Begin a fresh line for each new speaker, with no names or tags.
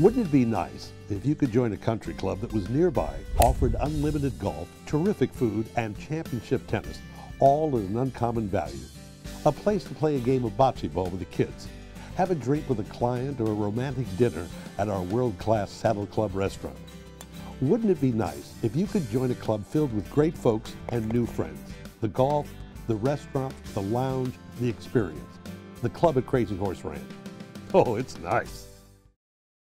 Wouldn't it be nice if you could join a country club that was nearby, offered unlimited golf, terrific food, and championship tennis, all at an uncommon value? A place to play a game of bocce ball with the kids, have a drink with a client, or a romantic dinner at our world-class Saddle Club restaurant. Wouldn't it be nice if you could join a club filled with great folks and new friends? The golf, the restaurant, the lounge, the experience. The club at Crazy Horse Ranch. Oh, it's nice.